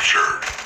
captured.